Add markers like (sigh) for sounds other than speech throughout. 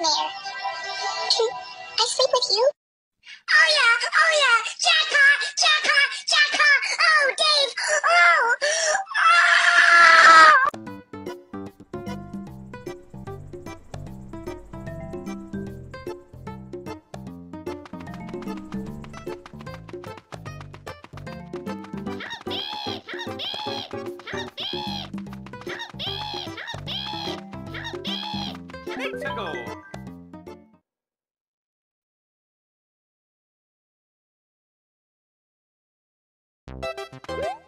nightmare. Can I sleep with you? Oh yeah, oh yeah, jackpot, jackpot, jackpot. Oh, Dave, oh, oh. Tickle. Woo!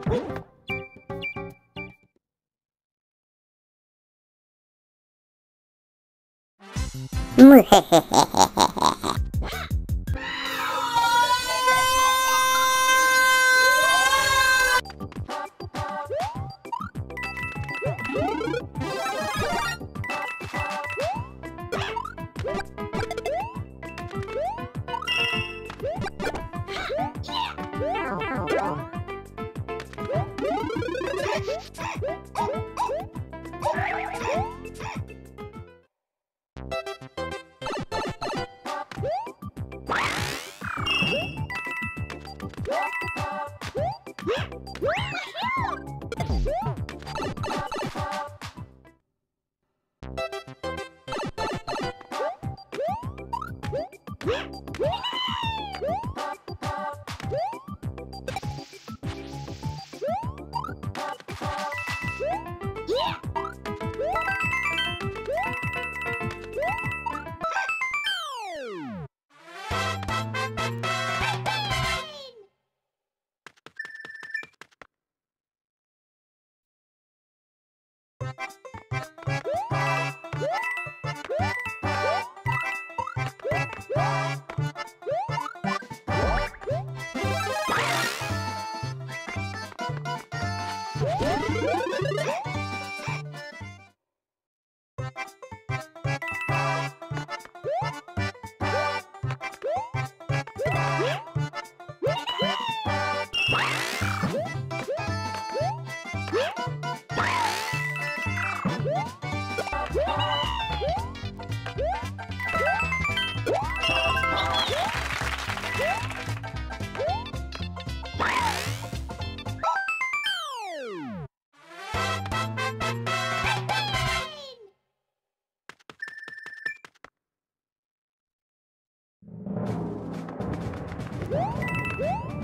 Oh, (laughs) Woo!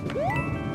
Música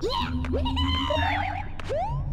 You (laughs)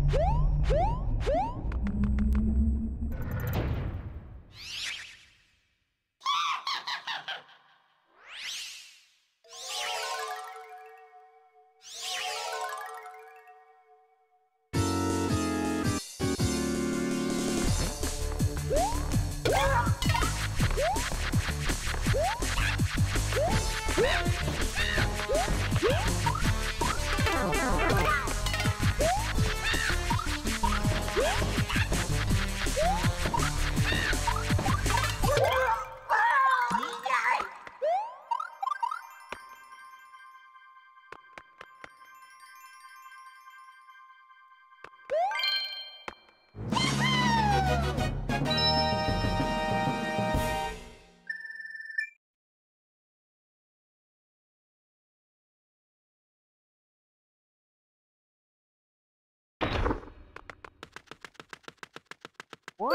guys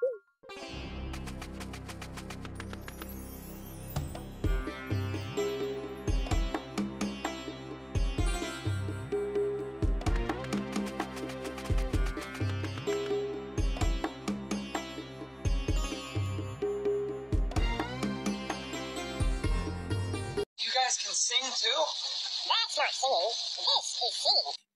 can sing That's not singing. This is singing.